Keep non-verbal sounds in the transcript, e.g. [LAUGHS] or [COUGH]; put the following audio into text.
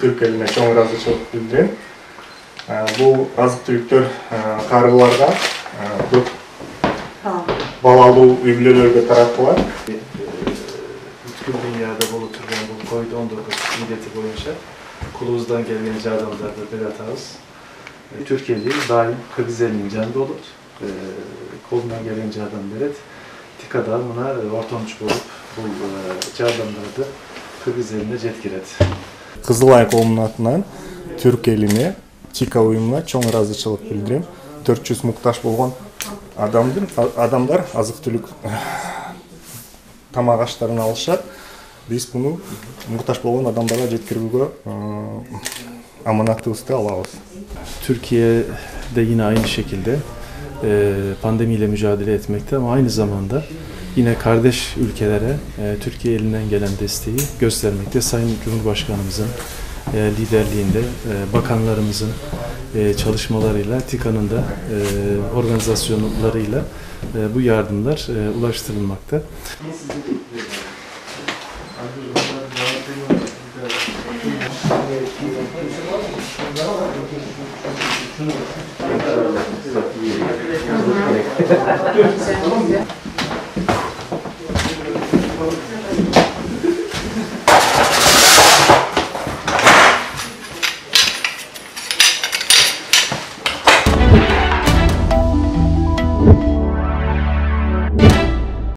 Türk eline çok ыраазычылык билдирем. Бул азык-түлүктөр карыларга көп балалуу үй бүлөлөргө таратылат. Бүткүл dünyada болуп турган бул COVID-19 індети боюнча колубуздан келген жардамдарды бере атабыз. Türkiye'li daim Kırgız elinin canında olur. E, kolundan gelen jardam beret. Tikada buna ortamcı bolup bu e, jardamдарды Kırgız eline жеткирет. Кызыл Ай коомунун атынан Түрк элине Чика уюмуна чоң ыраазычылык билдирем. 400 муктаж болгон адамдын адамдар азык-түлүк тамак аштарын алышат. Биз буну муктаж болгон адамдарга жеткирүүгө аманатыбызды алабыз. Türkiye'de yine aynı şekilde e, pandemiyle mücadele etmekte ama aynı zamanda yine kardeş ülkelere e, Türkiye elinden gelen desteği göstermekte. Sayın Cumhurbaşkanımızın e, liderliğinde, e, bakanlarımızın e, çalışmalarıyla, TİKA'nın da e, organizasyonlarıyla e, bu yardımlar e, ulaştırılmakta. [LAUGHS] vote.